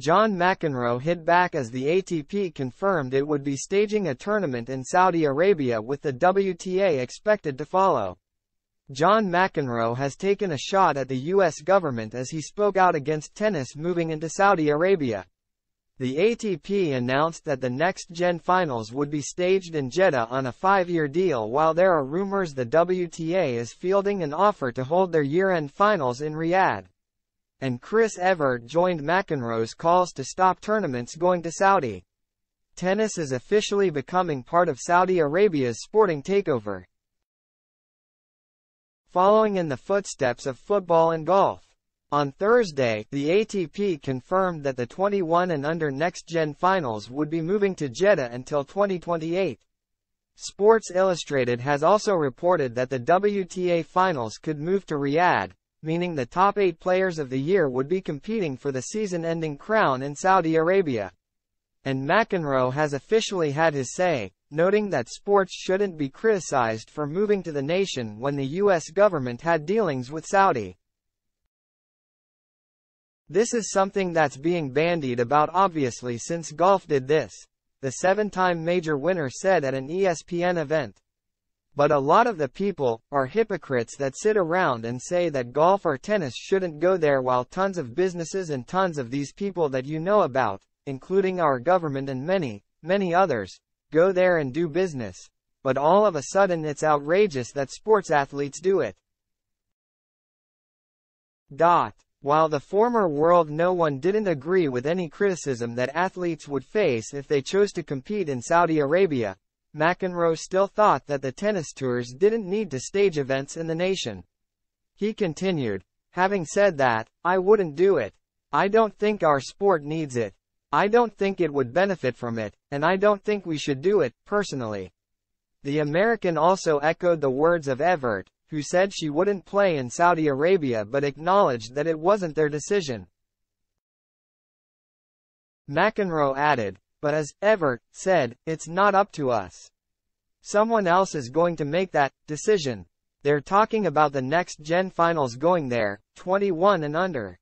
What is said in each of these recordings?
John McEnroe hit back as the ATP confirmed it would be staging a tournament in Saudi Arabia with the WTA expected to follow. John McEnroe has taken a shot at the U.S. government as he spoke out against tennis moving into Saudi Arabia. The ATP announced that the next-gen finals would be staged in Jeddah on a five-year deal while there are rumors the WTA is fielding an offer to hold their year-end finals in Riyadh. And Chris Evert joined McEnroe's calls to stop tournaments going to Saudi. Tennis is officially becoming part of Saudi Arabia's sporting takeover. Following in the footsteps of football and golf. On Thursday, the ATP confirmed that the 21 and under next-gen finals would be moving to Jeddah until 2028. Sports Illustrated has also reported that the WTA finals could move to Riyadh, meaning the top eight players of the year would be competing for the season-ending crown in Saudi Arabia. And McEnroe has officially had his say, noting that sports shouldn't be criticized for moving to the nation when the U.S. government had dealings with Saudi. This is something that's being bandied about obviously since golf did this, the seven-time major winner said at an ESPN event. But a lot of the people are hypocrites that sit around and say that golf or tennis shouldn't go there while tons of businesses and tons of these people that you know about, including our government and many, many others, go there and do business. But all of a sudden it's outrageous that sports athletes do it. Dot. While the former world no one didn't agree with any criticism that athletes would face if they chose to compete in Saudi Arabia, McEnroe still thought that the tennis tours didn't need to stage events in the nation. He continued, having said that, I wouldn't do it. I don't think our sport needs it. I don't think it would benefit from it, and I don't think we should do it, personally. The American also echoed the words of Evert, who said she wouldn't play in Saudi Arabia but acknowledged that it wasn't their decision. McEnroe added, but as Evert said, it's not up to us. Someone else is going to make that decision. They're talking about the next gen finals going there, 21 and under.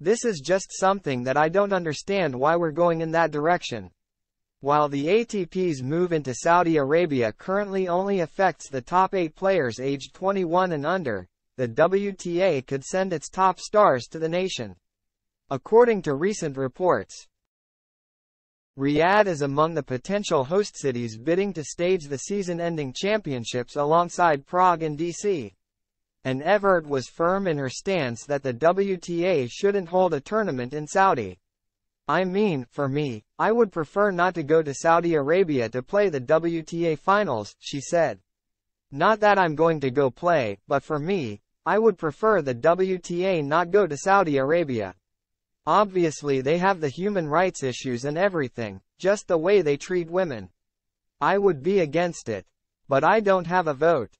This is just something that I don't understand why we're going in that direction. While the ATP's move into Saudi Arabia currently only affects the top eight players aged 21 and under, the WTA could send its top stars to the nation. According to recent reports, Riyadh is among the potential host cities bidding to stage the season-ending championships alongside Prague and DC. And Evert was firm in her stance that the WTA shouldn't hold a tournament in Saudi. I mean, for me, I would prefer not to go to Saudi Arabia to play the WTA finals, she said. Not that I'm going to go play, but for me, I would prefer the WTA not go to Saudi Arabia. Obviously they have the human rights issues and everything, just the way they treat women. I would be against it. But I don't have a vote.